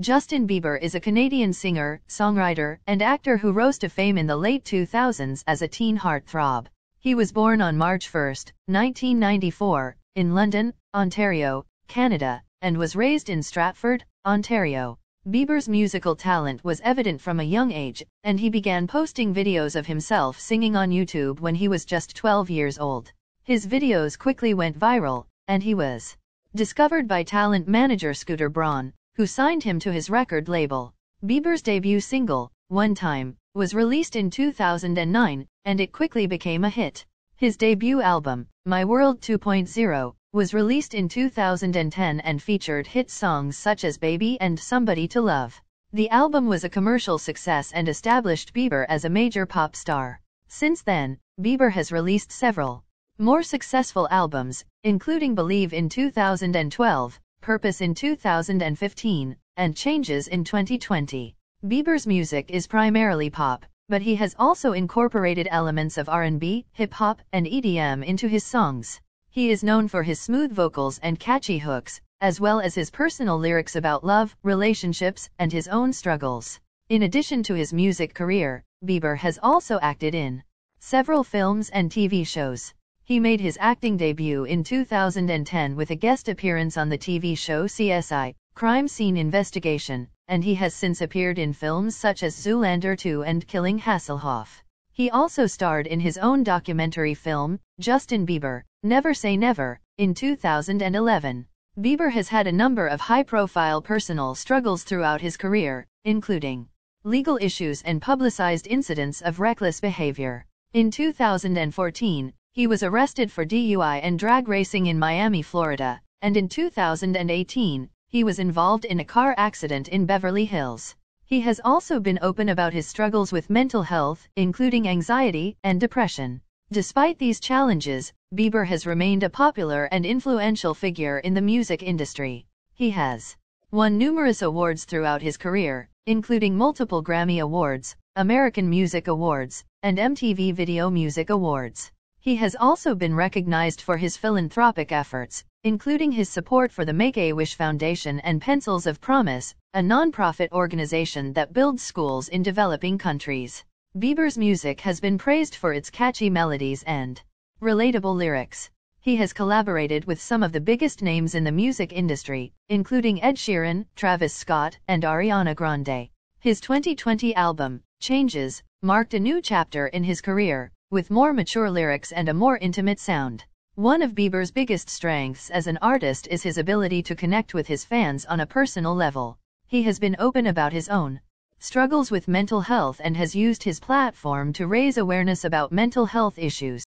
Justin Bieber is a Canadian singer, songwriter, and actor who rose to fame in the late 2000s as a teen heartthrob. He was born on March 1, 1994, in London, Ontario, Canada, and was raised in Stratford, Ontario. Bieber's musical talent was evident from a young age, and he began posting videos of himself singing on YouTube when he was just 12 years old. His videos quickly went viral, and he was discovered by talent manager Scooter Braun, who signed him to his record label. Bieber's debut single, One Time, was released in 2009, and it quickly became a hit. His debut album, My World 2.0, was released in 2010 and featured hit songs such as Baby and Somebody to Love. The album was a commercial success and established Bieber as a major pop star. Since then, Bieber has released several more successful albums, including Believe in 2012, Purpose in 2015, and Changes in 2020. Bieber's music is primarily pop, but he has also incorporated elements of R&B, hip-hop, and EDM into his songs. He is known for his smooth vocals and catchy hooks, as well as his personal lyrics about love, relationships, and his own struggles. In addition to his music career, Bieber has also acted in several films and TV shows. He made his acting debut in 2010 with a guest appearance on the TV show CSI, Crime Scene Investigation, and he has since appeared in films such as Zoolander 2 and Killing Hasselhoff. He also starred in his own documentary film, Justin Bieber, Never Say Never, in 2011. Bieber has had a number of high-profile personal struggles throughout his career, including legal issues and publicized incidents of reckless behavior. In 2014, he was arrested for DUI and drag racing in Miami, Florida, and in 2018, he was involved in a car accident in Beverly Hills. He has also been open about his struggles with mental health, including anxiety and depression. Despite these challenges, Bieber has remained a popular and influential figure in the music industry. He has won numerous awards throughout his career, including multiple Grammy Awards, American Music Awards, and MTV Video Music Awards. He has also been recognized for his philanthropic efforts, including his support for the Make-A-Wish Foundation and Pencils of Promise, a non-profit organization that builds schools in developing countries. Bieber's music has been praised for its catchy melodies and relatable lyrics. He has collaborated with some of the biggest names in the music industry, including Ed Sheeran, Travis Scott, and Ariana Grande. His 2020 album, Changes, marked a new chapter in his career, with more mature lyrics and a more intimate sound. One of Bieber's biggest strengths as an artist is his ability to connect with his fans on a personal level. He has been open about his own struggles with mental health and has used his platform to raise awareness about mental health issues.